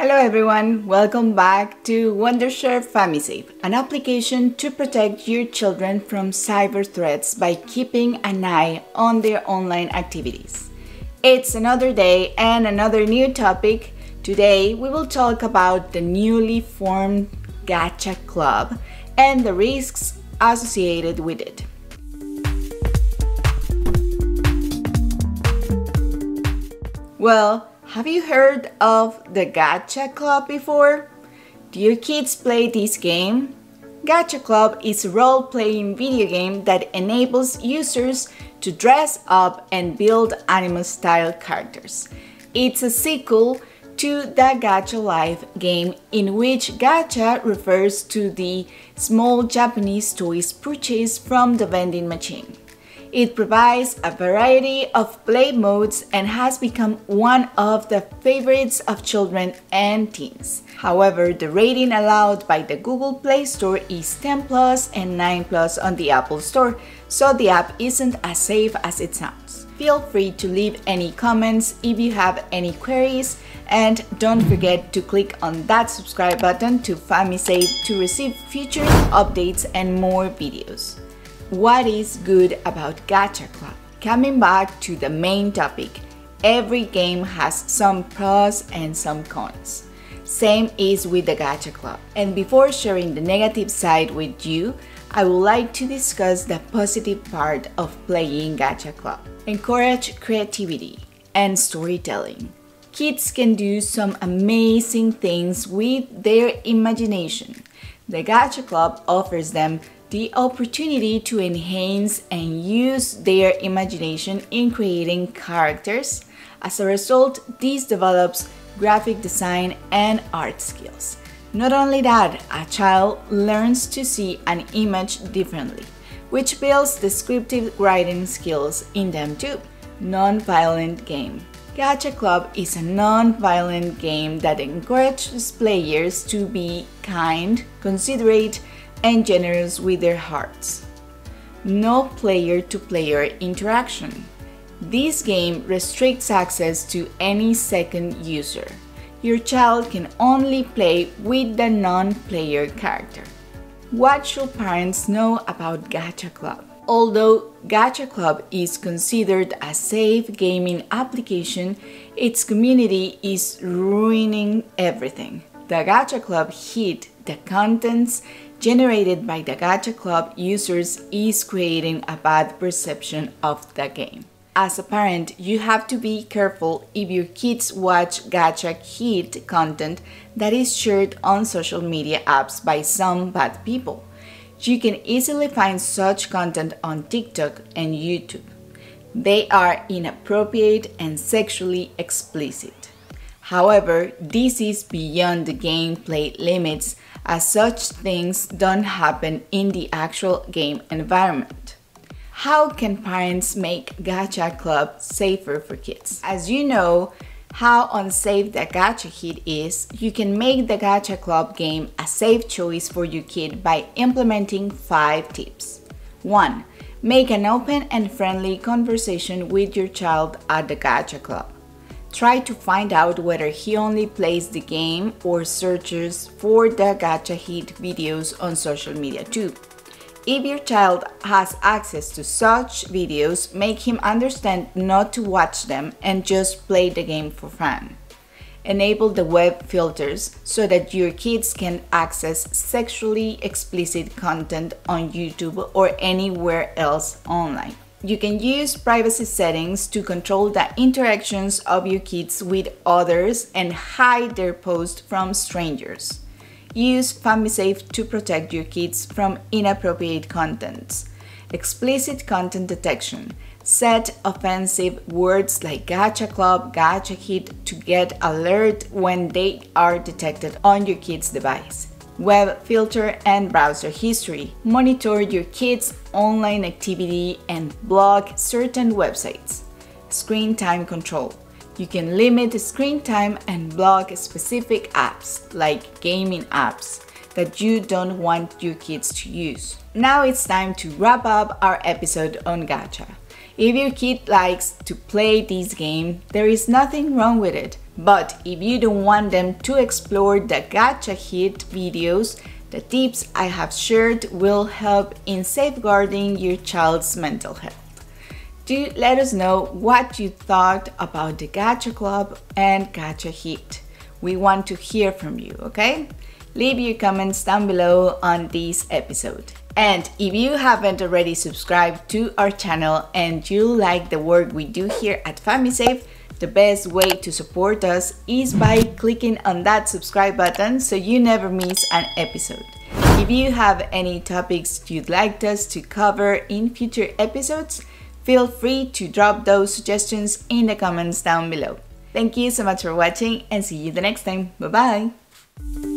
Hello everyone, welcome back to Wondershare FamiSafe, an application to protect your children from cyber threats by keeping an eye on their online activities. It's another day and another new topic. Today we will talk about the newly formed Gacha Club and the risks associated with it. Well, have you heard of the Gacha Club before? Do your kids play this game? Gacha Club is a role playing video game that enables users to dress up and build anime style characters. It's a sequel to the Gacha Life game, in which Gacha refers to the small Japanese toys purchased from the vending machine. It provides a variety of play modes and has become one of the favorites of children and teens. However, the rating allowed by the Google Play Store is 10 plus and 9 plus on the Apple Store, so the app isn't as safe as it sounds. Feel free to leave any comments if you have any queries and don't forget to click on that subscribe button to FamiSafe to receive future updates and more videos. What is good about Gacha Club? Coming back to the main topic, every game has some pros and some cons. Same is with the Gacha Club. And before sharing the negative side with you, I would like to discuss the positive part of playing Gacha Club. Encourage creativity and storytelling. Kids can do some amazing things with their imagination. The Gacha Club offers them the opportunity to enhance and use their imagination in creating characters. As a result, this develops graphic design and art skills. Not only that, a child learns to see an image differently, which builds descriptive writing skills in them too. Non-violent game. Gacha Club is a non-violent game that encourages players to be kind, considerate, and generous with their hearts. No player to player interaction. This game restricts access to any second user. Your child can only play with the non player character. What should parents know about Gacha Club? Although Gacha Club is considered a safe gaming application, its community is ruining everything. The Gacha Club hid the contents generated by the Gacha Club users is creating a bad perception of the game. As a parent, you have to be careful if your kids watch Gacha Heat content that is shared on social media apps by some bad people. You can easily find such content on TikTok and YouTube. They are inappropriate and sexually explicit. However, this is beyond the gameplay limits as such things don't happen in the actual game environment. How can parents make Gacha Club safer for kids? As you know, how unsafe the Gacha Heat is, you can make the Gacha Club game a safe choice for your kid by implementing 5 tips. 1. Make an open and friendly conversation with your child at the Gacha Club. Try to find out whether he only plays the game or searches for the gacha heat videos on social media too. If your child has access to such videos, make him understand not to watch them and just play the game for fun. Enable the web filters so that your kids can access sexually explicit content on YouTube or anywhere else online. You can use privacy settings to control the interactions of your kids with others and hide their posts from strangers. Use FamiSafe to protect your kids from inappropriate contents. Explicit content detection. Set offensive words like Gacha Club, Gacha Heat to get alert when they are detected on your kid's device web filter and browser history. Monitor your kids' online activity and block certain websites. Screen time control. You can limit screen time and block specific apps like gaming apps that you don't want your kids to use. Now it's time to wrap up our episode on Gacha. If your kid likes to play this game, there is nothing wrong with it. But if you don't want them to explore the gacha heat videos, the tips I have shared will help in safeguarding your child's mental health. Do let us know what you thought about the Gacha Club and Gacha Heat. We want to hear from you, okay? Leave your comments down below on this episode. And if you haven't already subscribed to our channel and you like the work we do here at FamiSafe, the best way to support us is by clicking on that subscribe button so you never miss an episode. If you have any topics you'd like us to cover in future episodes, feel free to drop those suggestions in the comments down below. Thank you so much for watching and see you the next time. Bye bye!